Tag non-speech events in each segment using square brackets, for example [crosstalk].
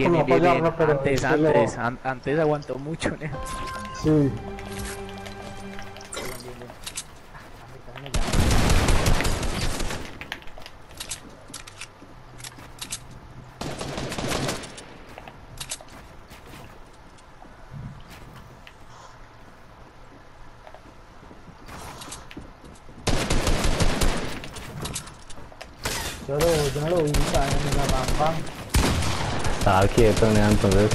bien, bien, bien, apoyarlo, pero Antes, es que lo- antes, an- antes aguantó mucho, Nea. Sí. Yo, lo, yo no lo vi en la rampa. Estaba quieto, nea, entonces.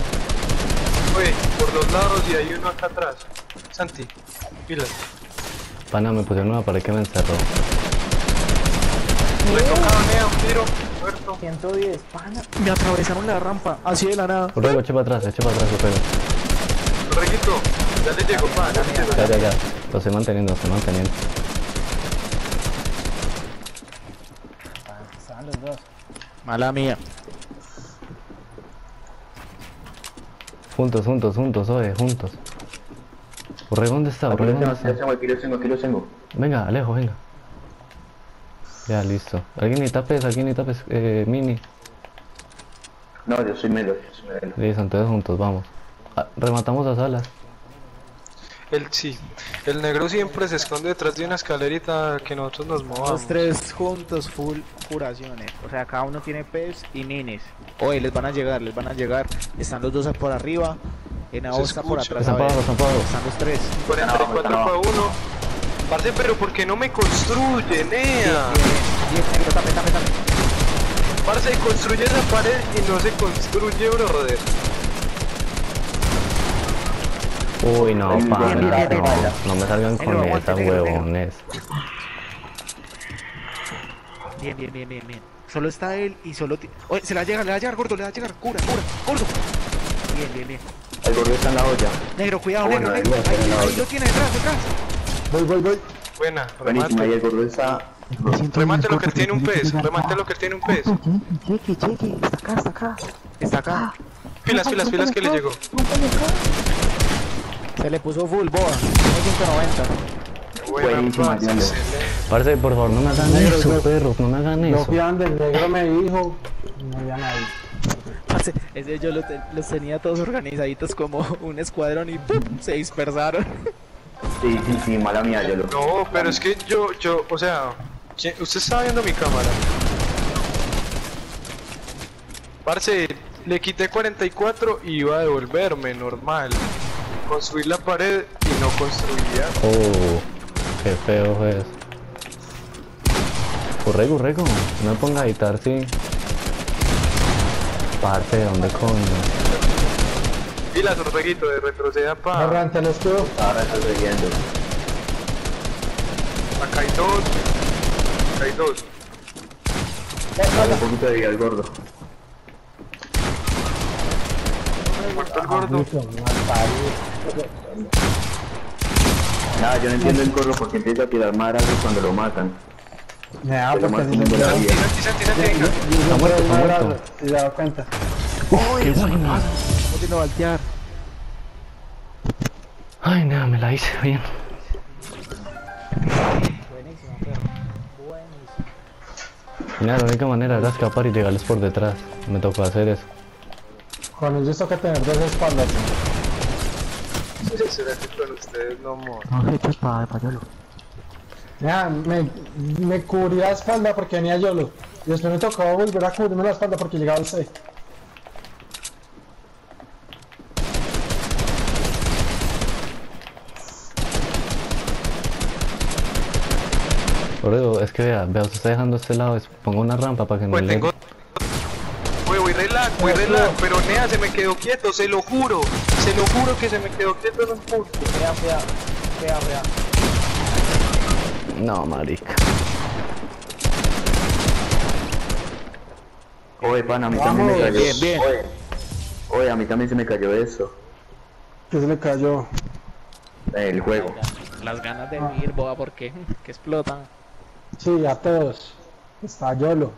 Oye, por los lados y hay uno acá atrás. Santi, pilas. Pana, me pusieron una pared que me encerró. Le tocaba un tiro, muerto. 110, pana. Me atravesaron la rampa, así de la nada. Ruego, eche para atrás, eche para atrás, lo pego. Reguito, ya le llegó, pa. ya. Ya, ya, ya. Lo estoy manteniendo, lo estoy manteniendo. Estaban los dos. Mala mía. Juntos, juntos, juntos, oye, juntos. Urrego, ¿dónde está? Lo ¿dónde tengo, aquí lo está? tengo, aquí lo tengo, aquí lo tengo. Venga, Alejo, venga. Ya, listo. ¿Alguien necesita pez? ¿Alguien necesita pez? Eh, mini. No, yo soy Melo, yo soy Melo. Listo, entonces juntos, vamos. Ah, rematamos las alas. El sí. El negro siempre se esconde detrás de una escalerita que nosotros nos movamos. Los tres juntos, full curaciones. O sea, cada uno tiene pez y minis. Oye, les van a llegar, les van a llegar. Están los dos por arriba. En Se está por atrás. Están parados, están parados. Están los tres. 44 No, no. fue uno. Parce, pero ¿por qué no me construye, Nea? Parce, construye esa pared y no se construye, brother. Uy, no, bien, no. No me salgan con aguante, esa, negro, negro. huevones. Bien, bien, bien, bien, bien. Solo está él y solo... Oye, se le va a llegar, le va a llegar, gordo, le va a llegar. Cura, cura, gordo. Bien, bien, bien. El gordo está en la olla. Negro, cuidado, Ah, negro, bueno, negro. ahí lo Ahí, tiene, ahí ahí. lo tiene detrás, detrás. Voy, voy, voy. Buena, Buenísimo, ahí remate. el gordo está. Remate lo que tiene un pez, remate lo que tiene un pez. Cheque, cheque. Está acá, está acá. Está acá. Pilas, pilas, pilas que le llegó. Se le puso full, boa. Tiene 190. Buena, Buenísimo, parce, por favor, no me hagan Negro, eso, yo- perros, no me hagan eso. fui a donde el negro me dijo. No había nadie. Parce, Ese yo lo te- los tenía todos organizaditos como un escuadrón y ¡pum! se dispersaron. Sí, sí, sí, mala mía, yo lo. No, pero es que yo, yo, o sea, ¿quién- usted estaba viendo mi cámara. Parce, le quité 44 y iba a devolverme, normal. Construir la pared y no construía. Oh, qué feo es. Urrego, urrego, no me ponga a editar, sí. Parce, ¿dónde coño? Y la sorbeguito de retroceda pa. Arranca el escudo. Ahora está siguiendo. Acá hay dos. Acá hay dos. Dale un poquito de vida al gordo. Muerto el gordo. Parido. Nada, yo no entiendo el gordo porque empieza a tirar madrazos cuando lo matan. Me lo porque así se venga. Está muerto, está muerto. Y se da cuenta. ¡Qué buena! ¿Cómo tiene voltear? Ay, nada, me la hice bien. Buenísimo, perro. Buenísimo. Mira, la única manera era escapar y llegarles por detrás. Me tocó hacer eso. Con ellos toca tener dos espaldas. ¿Será que con ustedes no mor? No, hechos para payolo. Mira, me, me cubrí la espalda porque venía Yolo. Y después me tocó volver a cubrirme la espalda porque llegaba el C. Urrego, es que vea, vea, usted está dejando este lado, es- pongo una rampa para que no Pues le... tengo. Relax, relax, pero Nea se me quedó quieto, se lo juro. Se lo juro que se me quedó quieto en un punto. Vea, vea, vea, vea. No, marica. Oye, pana, a mí también me cayó. bien, bien. Oye, oye, a mí también se me cayó eso. Que se le cayó. El juego. Las ganas de vivir, boa, ¿por qué? [laughs] Que explotan. Sí, a todos. Está Yolo.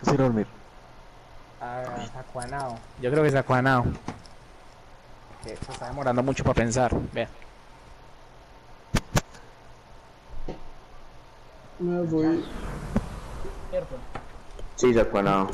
Quisiera dormir. Ah, acuanado. Yo creo que se ha cuanado. Que se está demorando mucho para pensar. Vea. Me voy. Sí, se ha acuanado.